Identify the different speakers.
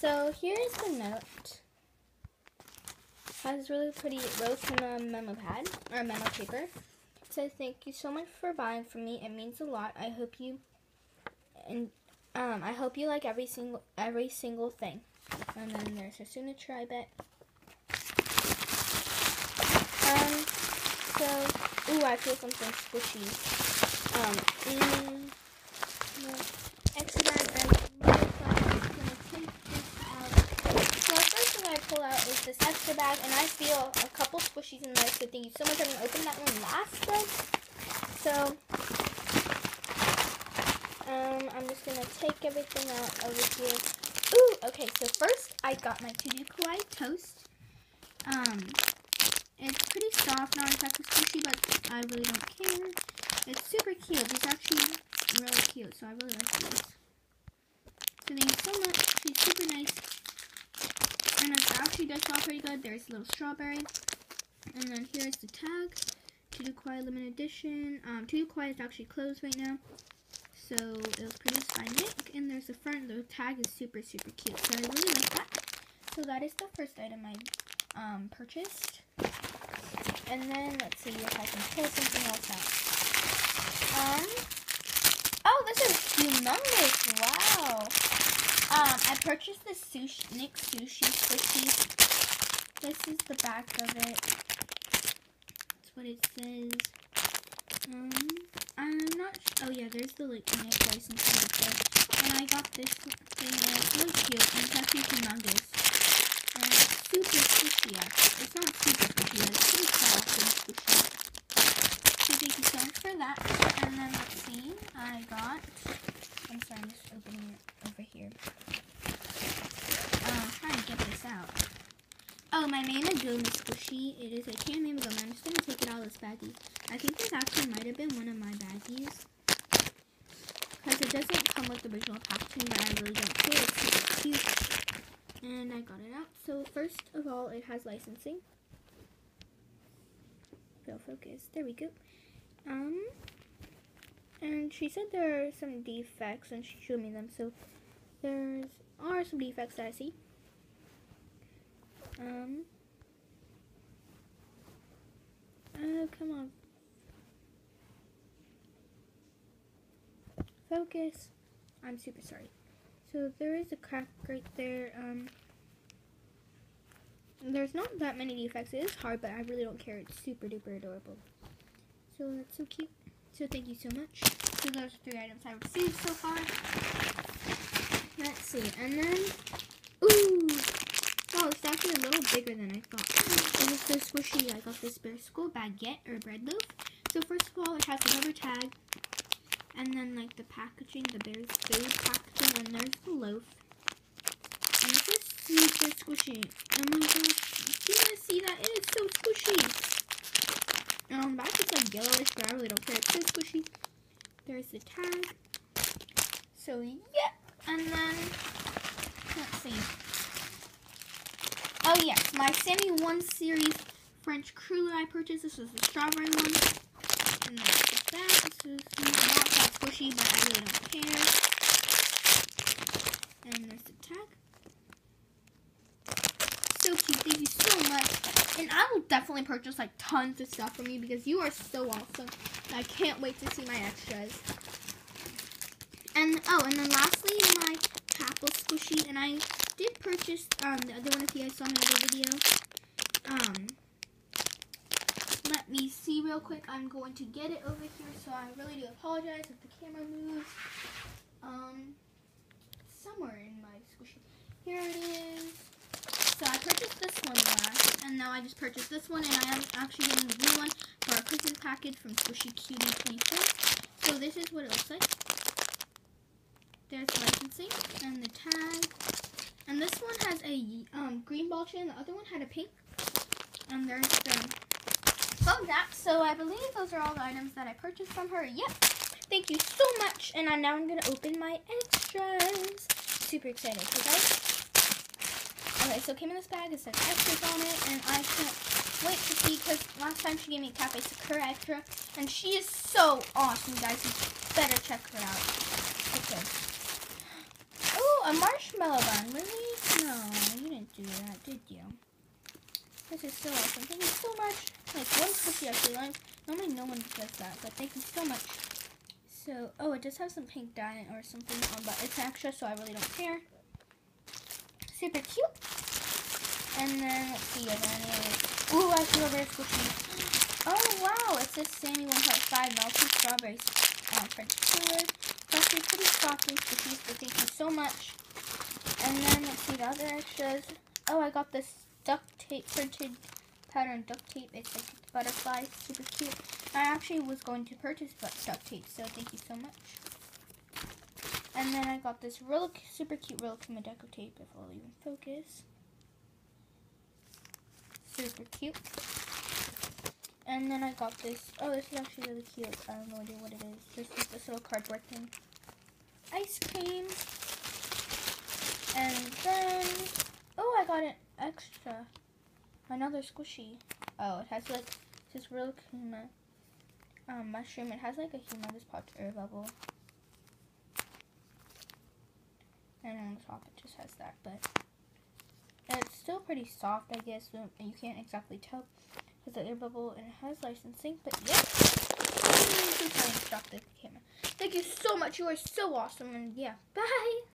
Speaker 1: So here's the note. Has really pretty rose from memo pad or memo paper. It says thank you so much for buying from me. It means a lot. I hope you and um, I hope you like every single every single thing. And then there's a signature, I bet. Um, so, ooh, I feel something squishy. Um, mm, no, extra bag, I'm gonna take this out. So the first thing I pull out is this extra bag, and I feel a couple squishies in there, so thank you so much. I'm gonna open that one last though. So, um, I'm just gonna take everything out over here. Ooh, okay, so first I got my Tudu Kawaii toast. Um, it's pretty soft, not exactly squishy, but I really don't care. It's super cute. Are actually really cute, so I really like these. So thank you so much. She's super nice. Actually does smell pretty good. There's a little strawberry. And then here's the tag. Tudu Kawaii limited edition. Um, Kawaii is actually closed right now. So it was produced by Nick. And there's the front. The tag is super, super cute. So I really like that. So that is the first item I um, purchased. And then let's see if I can pull something else out. Um, oh, this is humongous. Wow. Um, I purchased this sushi, Nick Sushi Squishy. This is the back of it. That's what it says. Um, I'm not. Oh yeah, there's the like Nick license right there. And I got this thing, and it's really cute. And it's actually humongous. And it's super squishy. Actually, it's not super squishy. It's pretty soft and squishy. So thank you so much for that. And then let's see. I got. I'm sorry, I'm just opening it over here. Uh, I'm trying to get this out. Oh, my Mamegoma squishy. It is a can Mamegoma. I'm just gonna take it out of this baggie. I think this actually might have been one of my baggies. Because it doesn't come with the original packaging, but I really don't care. It's cute. And I got it out. So first of all, it has licensing. Fail focus. There we go. Um, and she said there are some defects, and she showed me them. So there's are some defects that I see. Um. Oh, come on. Focus. I'm super sorry. So there is a crack right there. Um. There's not that many defects. It is hard, but I really don't care. It's super duper adorable. So that's so cute. So thank you so much. So those are three items I've received so far. Let's see. And then, actually a little bigger than I thought. And it's so squishy. I got this Bear School baguette or bread loaf. So first of all, it has the rubber tag. And then like the packaging, the Bear's food packaging. And there's the loaf. And this is super squishy. Oh my gosh. Do you guys see that? It is so squishy. Um, back it's like yellowish, but I really don't care. It's so squishy. There's the tag. So yeah, and then let's see. Oh yes, my Sammy One series French cruller I purchased. This was the strawberry one. And that's that. This is not that squishy, but I really don't care. And there's the tag. So cute. Thank you so much. And I will definitely purchase like tons of stuff from you because you are so awesome. I can't wait to see my extras. And oh, and then lastly, my Apple squishy. And I did purchase um the other one if you guys saw my other video. Um, let me see real quick. I'm going to get it over here, so I really do apologize if the camera moves. Um, somewhere in my squishy. Here it is. So I purchased this one last, and now I just purchased this one, and I am actually getting the blue one for a Christmas package from Squishy Cutie 24. So this is what it looks like. There's the licensing and the tag. And this one has a um, green ball chain, the other one had a pink. And there's the phone. So I believe those are all the items that I purchased from her. Yep. Thank you so much. And I, now I'm going to open my extras. Super excited, okay? Okay, so came in this bag. It says extras on it, and I can't wait to see because last time she gave me a Cafe Sakura extra, and she is so awesome, guys. You better check her out. Okay. A marshmallow bun. Really? No, you didn't do that, did you? This is so awesome. Thank you so much. Like one cookie actually. Like, normally no one does that, but thank you so much. So, oh, it does have some pink dye or something on, but it's extra, so I really don't care. Super cute. And then, let's see, are there any others? Ooh, I feel very squishy. Oh, wow, it says Sammy 1.5 melted strawberries um, French fluid. It's pretty soft and squishy, so thank so much. And then, let's see, the other extras. Oh, I got this duct tape printed pattern duct tape. It's like a butterfly, super cute. I actually was going to purchase duct tape, so thank you so much. And then I got this real super cute real Deco tape, if I'll even focus. Super cute. And then I got this. Oh, this is actually really cute. I have no idea what it is. This is this little cardboard thing. Ice cream. And then, oh, I got an extra. Another squishy. Oh, it has like this real huma, um, mushroom. It has like a humongous popped air bubble. And on the top it just has that, but it's still pretty soft, I guess. So you can't exactly tell because the air bubble and it has licensing, but yeah. Thank you so much. You are so awesome, and yeah, bye.